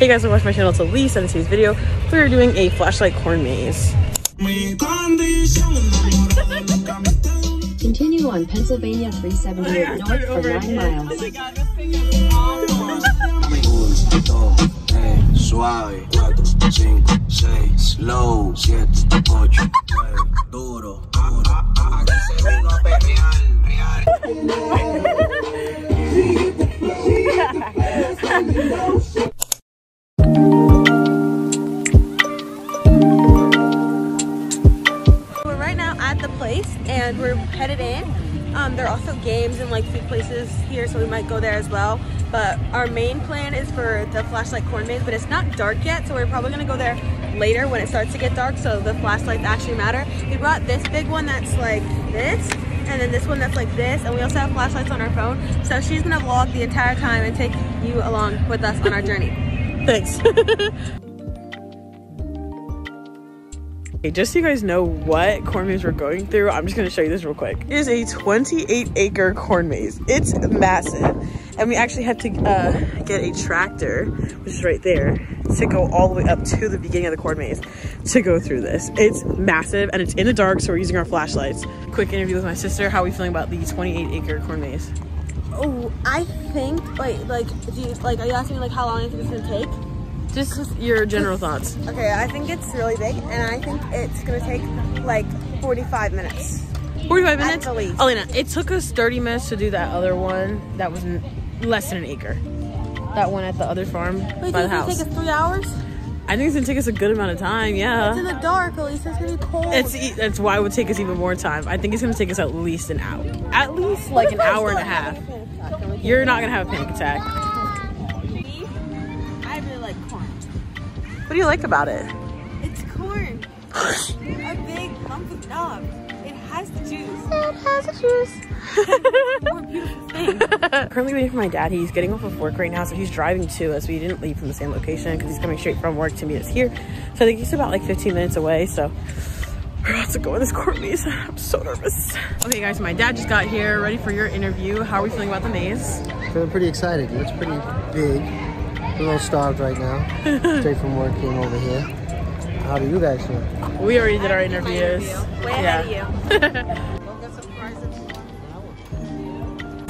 Hey guys, welcome back to my channel. It's Alysse and in today's video we are doing a flashlight corn maze. Continue on Pennsylvania 378 north for 9 miles. Oh Suave, 4, 5, 6, slow, 7, 8, duro, duro. Headed in. Um, there are also games and like food places here, so we might go there as well. But our main plan is for the flashlight corn maze, but it's not dark yet, so we're probably gonna go there later when it starts to get dark, so the flashlights actually matter. We brought this big one that's like this, and then this one that's like this, and we also have flashlights on our phone. So she's gonna vlog the entire time and take you along with us on our journey. Thanks. Okay, just so you guys know what corn maze we're going through, I'm just gonna show you this real quick. It is a 28 acre corn maze. It's massive. And we actually had to uh, get a tractor, which is right there, to go all the way up to the beginning of the corn maze to go through this. It's massive and it's in the dark, so we're using our flashlights. Quick interview with my sister. How are we feeling about the 28 acre corn maze? Oh, I think like like do you like are you asking me like how long you think it's gonna take? Just your general thoughts. Okay, I think it's really big and I think it's gonna take like 45 minutes. 45 minutes? the least. Elena, it took us 30 minutes to do that other one that was less than an acre. That one at the other farm Wait, by the it's gonna house. take us three hours? I think it's gonna take us a good amount of time, yeah. It's in the dark, Elisa. It's gonna be cold. It's, e- that's why it would take us even more time. I think it's gonna take us at least an hour. At least like an hour and a half. You're not gonna have a panic attack. What do you like about it? It's corn. a big lump of knob. It has the juice. It has the juice. More beautiful thing. Currently waiting for my dad. He's getting off of work right now, so he's driving to us. We didn't leave from the same location because he's coming straight from work to meet us here. So I think he's about like 15 minutes away. So we're about to go in this court maze. I'm so nervous. Okay, guys, my dad just got here, ready for your interview. How are we feeling about the maze? Feeling pretty excited. It's pretty big. A little starved right now. Straight from work came over here. How do you guys feel? We already did our interviews. Way ahead of you.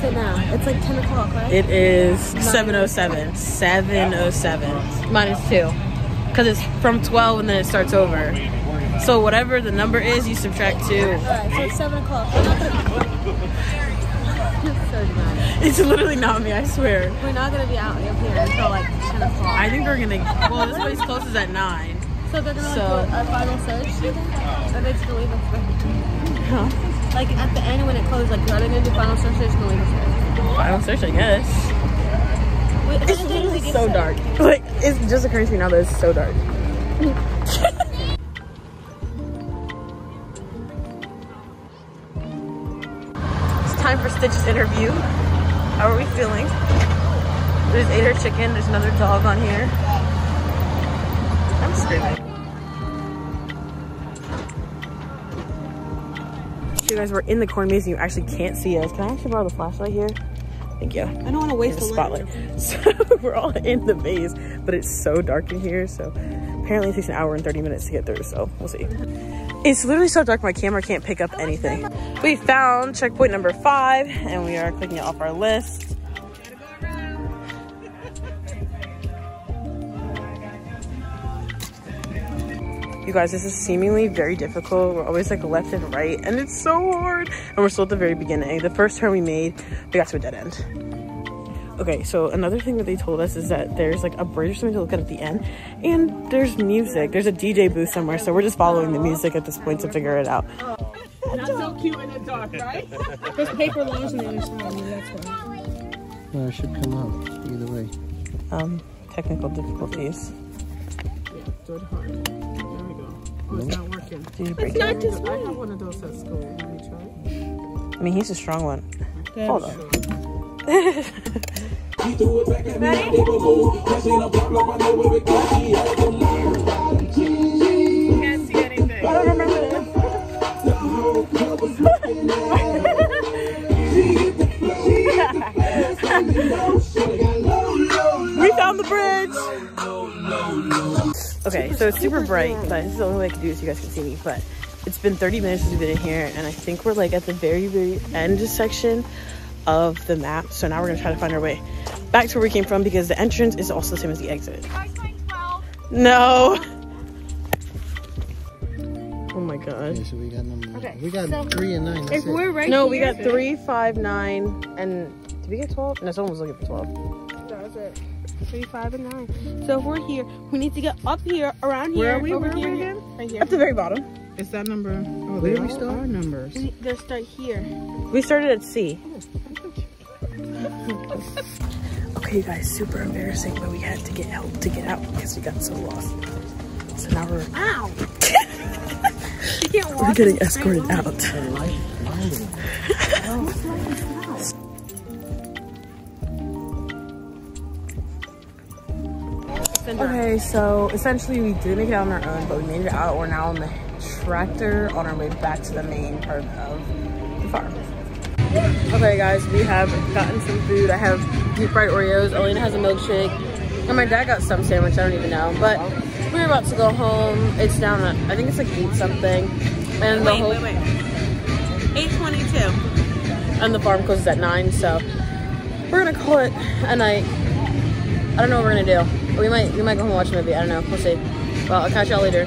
So now it's like 10 o'clock, right? It is 707. 707. Minus two. Because it's from 12 and then it starts over. So whatever the number is, you subtract two. Alright, so it's 7 o'clock. We're not gonna. so dramatic. It's literally not me, I swear. We're not gonna be out here until like 10 o'clock. I think we're gonna. Well, this place closes at nine. so they're gonna so- like, do a final search? Or they just gonna leave us there? Huh? Like at the end when it closes, like are they gonna do final search? They're just gonna leave us there. Final search, I guess. Wait, It's literally so dark. Like it's just occurring to me now that it's so dark. it's time for Stitch's interview. How are we feeling? There's Ader chicken. There's another dog on here. I'm screaming. You guys, we're in the corn maze and you actually can't see us. Can I actually borrow the flashlight here? Thank you. I don't want to waste the spotlight. So we're all in the maze, but it's so dark in here. So apparently it takes an hour and 30 minutes to get through. So we'll see. It's literally so dark my camera can't pick up anything. We found checkpoint number five and we are clicking it off our list. You guys, this is seemingly very difficult. We're always like left and right and it's so hard. And we're still at the very beginning. The first turn we made, we got to a dead end. Okay, so another thing that they told us is that there's like a bridge or something to look at at the end, and there's music. There's a DJ booth somewhere, so we're just following the music at this point to figure it out. Not so cute in the dark right there's paper loaves on the other side. Maybe that's why. Well, it should come out either way. Um, technical difficulties. Yeah, good hard. There we go. Oh, it's not working. Did you break it? I have one of those at school. Let me try. I mean, he's a strong one. Hold on. Can't see anything. I don't remember this. we found the bridge. Okay, so it's super bright, but this is the only way I can do this so you guys can see me. But it's been 30 minutes since we've been in here, and I think we're like at the very, very end section of the map. So now we're gonna try to find our way back to where we came from because the entrance is also the same as the exit. No. Oh my god. Okay, so we got number. Okay, we got so three and nine. That's If it. we're right No, we got three, five, nine, and did we get 12? No, someone was looking for 12. That's it. Three, five, and nine. So if we're here, we need to get up here, around here, Where are we? over Where are we here, again? right here. At the very bottom. Is that number? Oh, Where they do we all start? are numbers. We need to start here. We started at C. Oh. Okay, you guys, super embarrassing, but we had to get help to get out because we got so lost. So now we're Ow! we're getting in a straight escorted line. out. Okay, so essentially we did make it out on our own, but we made it out. We're now on the tractor on our way back to the main part of the farm. Okay, guys, we have gotten some food. I have deep fried Oreos. Elena has a milkshake. And my dad got some sandwich. I don't even know. But we're about to go home. It's down at, I think it's like 8 something. And the Wait, whole wait, wait. 822. and the farm closes at 9. So we're going to call it a night. I don't know what we're going to do. We might we might go home and watch a movie. I don't know. We'll see. Well, I'll catch y'all later.